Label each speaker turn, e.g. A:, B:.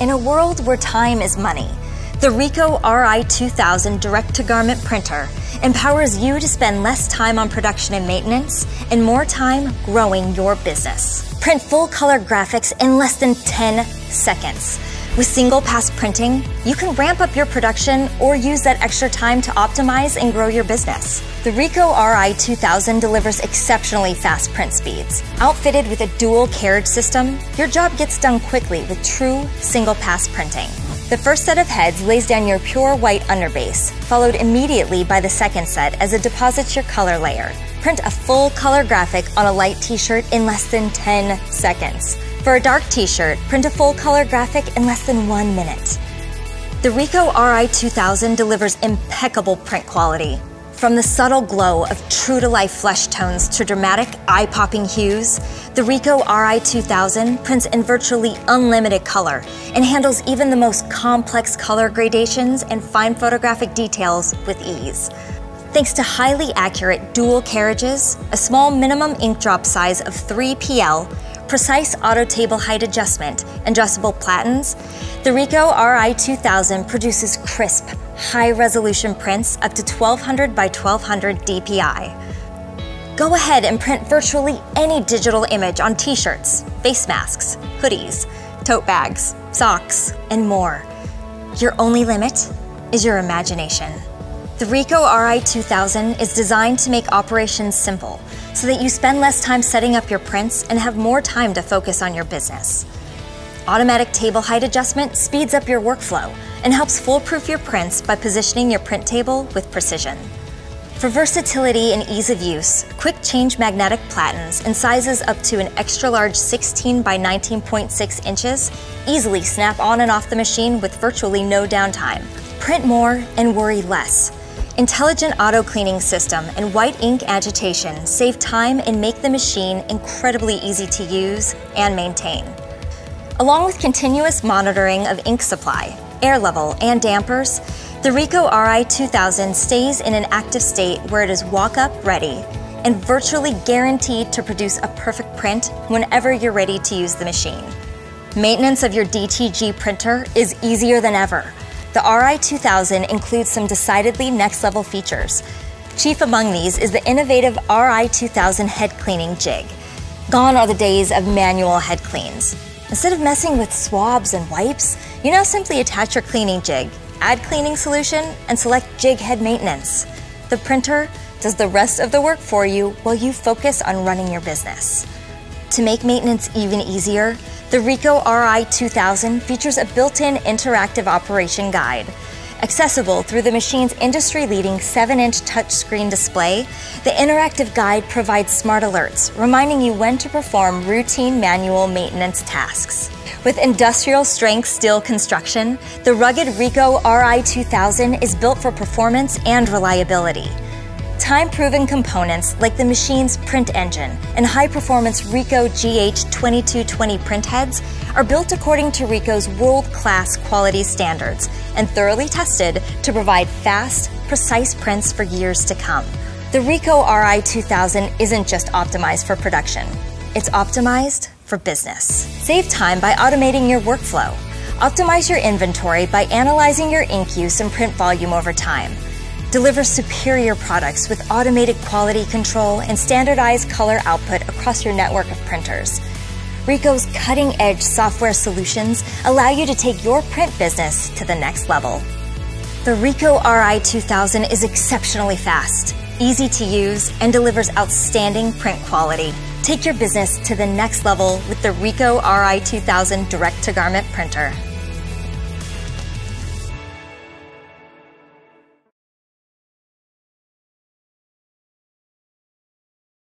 A: In a world where time is money, the Ricoh RI2000 direct to garment printer empowers you to spend less time on production and maintenance and more time growing your business. Print full color graphics in less than 10 seconds. With single pass printing, you can ramp up your production or use that extra time to optimize and grow your business. The Ricoh RI2000 delivers exceptionally fast print speeds. Outfitted with a dual carriage system, your job gets done quickly with true single pass printing. The first set of heads lays down your pure white underbase, followed immediately by the second set as it deposits your color layer. Print a full color graphic on a light t-shirt in less than 10 seconds. For a dark t-shirt, print a full color graphic in less than one minute. The Ricoh RI2000 delivers impeccable print quality. From the subtle glow of true-to-life flesh tones to dramatic, eye-popping hues, the Ricoh RI2000 prints in virtually unlimited color and handles even the most complex color gradations and fine photographic details with ease. Thanks to highly accurate dual carriages, a small minimum ink drop size of 3 PL, precise auto table height adjustment, and adjustable platens, the Ricoh RI2000 produces crisp, high-resolution prints up to 1200 by 1200 DPI. Go ahead and print virtually any digital image on t-shirts, face masks, hoodies, tote bags, socks, and more. Your only limit is your imagination. The Ricoh RI2000 is designed to make operations simple so that you spend less time setting up your prints and have more time to focus on your business. Automatic table height adjustment speeds up your workflow and helps foolproof your prints by positioning your print table with precision. For versatility and ease of use, quick change magnetic platens in sizes up to an extra large 16 by 19.6 inches easily snap on and off the machine with virtually no downtime. Print more and worry less Intelligent auto cleaning system and white ink agitation save time and make the machine incredibly easy to use and maintain. Along with continuous monitoring of ink supply, air level, and dampers, the Ricoh RI2000 stays in an active state where it is walk-up ready and virtually guaranteed to produce a perfect print whenever you're ready to use the machine. Maintenance of your DTG printer is easier than ever the RI2000 includes some decidedly next level features. Chief among these is the innovative RI2000 head cleaning jig. Gone are the days of manual head cleans. Instead of messing with swabs and wipes, you now simply attach your cleaning jig, add cleaning solution, and select jig head maintenance. The printer does the rest of the work for you while you focus on running your business. To make maintenance even easier, the Ricoh RI2000 features a built-in interactive operation guide. Accessible through the machine's industry-leading 7-inch touchscreen display, the interactive guide provides smart alerts, reminding you when to perform routine manual maintenance tasks. With industrial-strength steel construction, the rugged Ricoh RI2000 is built for performance and reliability. Time-proven components like the machine's print engine and high-performance Ricoh GH2220 print heads are built according to Ricoh's world-class quality standards and thoroughly tested to provide fast, precise prints for years to come. The Ricoh RI2000 isn't just optimized for production, it's optimized for business. Save time by automating your workflow. Optimize your inventory by analyzing your ink use and print volume over time Deliver superior products with automated quality control and standardized color output across your network of printers. Ricoh's cutting edge software solutions allow you to take your print business to the next level. The Ricoh RI2000 is exceptionally fast, easy to use, and delivers outstanding print quality. Take your business to the next level with the Ricoh RI2000 direct to garment printer.